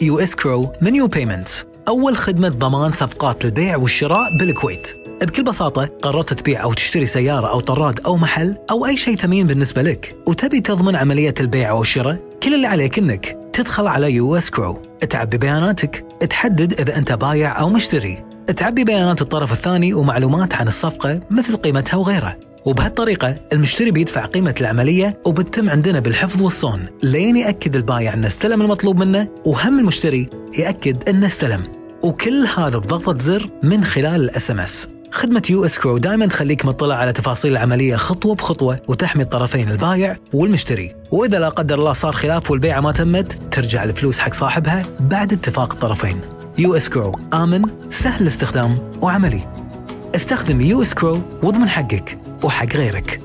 UEscrow من UPayments أول خدمة ضمان صفقات البيع والشراء بالكويت. بكل بساطة قررت تبيع أو تشتري سيارة أو طراد أو محل أو أي شيء ثمين بالنسبة لك. وتبي تضمن عملية البيع أو الشراء كل اللي عليك إنك تدخل على UEscrow. تعبي بياناتك تحدد إذا أنت بايع أو مشتري. تعبي بيانات الطرف الثاني ومعلومات عن الصفقة مثل قيمتها وغيره وبهالطريقة المشتري بيدفع قيمة العملية وبتتم عندنا بالحفظ والصون. لين يأكد البايع أنه استلم المطلوب منه وهم المشتري يأكد أنه استلم. وكل هذا بضغطة زر من خلال ال SMS. خدمة UEscrow دائما تخليك مطلع على تفاصيل العملية خطوة بخطوة وتحمي الطرفين البايع والمشتري. وإذا لا قدر الله صار خلاف والبيعة ما تمت ترجع الفلوس حق صاحبها بعد اتفاق الطرفين. UEscrow آمن سهل الاستخدام وعملي. استخدم UEscrow واضمن حقك وحق غيرك.